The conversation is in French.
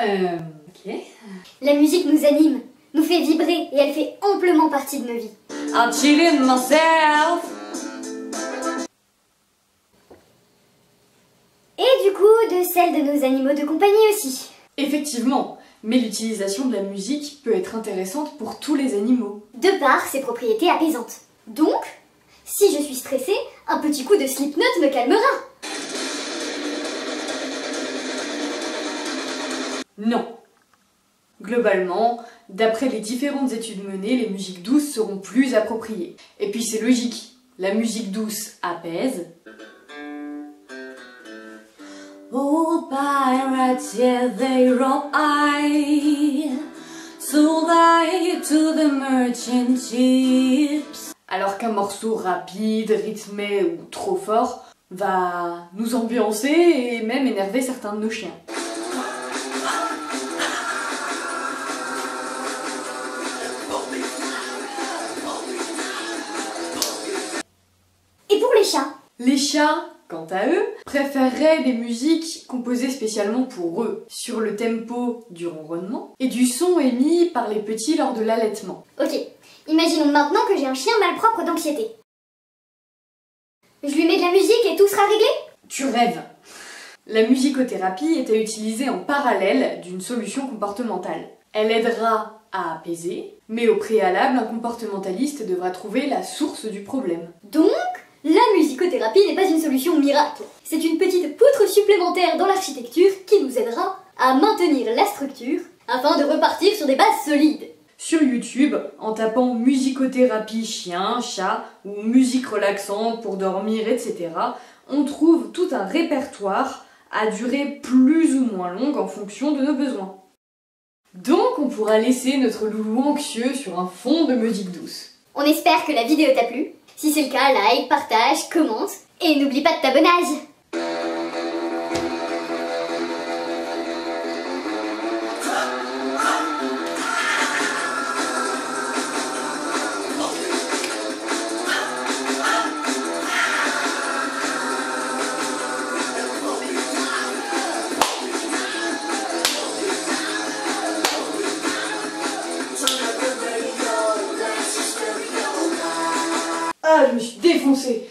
Euh... Ok. La musique nous anime, nous fait vibrer et elle fait amplement partie de nos vies. I'm chilling myself. Et du coup, de celle de nos animaux de compagnie aussi. Effectivement, mais l'utilisation de la musique peut être intéressante pour tous les animaux. De par ses propriétés apaisantes. Donc, si je suis stressée, un petit coup de slipknot me calmera. Non. Globalement, d'après les différentes études menées, les musiques douces seront plus appropriées. Et puis c'est logique, la musique douce apaise. Old pirates, yeah, they roll high, sold I to the merchant ships. Alors qu'un morceau rapide, rythmé ou trop fort va nous ambiancer et même énerver certains de nos chiens. Chats Les chats, quant à eux, préféreraient des musiques composées spécialement pour eux, sur le tempo du ronronnement et du son émis par les petits lors de l'allaitement. Ok, imaginons maintenant que j'ai un chien malpropre d'anxiété. Je lui mets de la musique et tout sera réglé? Tu rêves La musicothérapie est à utiliser en parallèle d'une solution comportementale. Elle aidera à apaiser, mais au préalable, un comportementaliste devra trouver la source du problème. Donc, la musicothérapie n'est pas une solution miracle. C'est une petite poutre supplémentaire dans l'architecture qui nous aidera à maintenir la structure afin de repartir sur des bases solides. Sur YouTube, en tapant musicothérapie chien, chat ou musique relaxante pour dormir, etc., on trouve tout un répertoire à durée plus ou moins longue en fonction de nos besoins. Donc on pourra laisser notre loulou anxieux sur un fond de musique douce. On espère que la vidéo t'a plu. Si c'est le cas, like, partage, commente et n'oublie pas de t'abonner. Ah, je me suis défoncée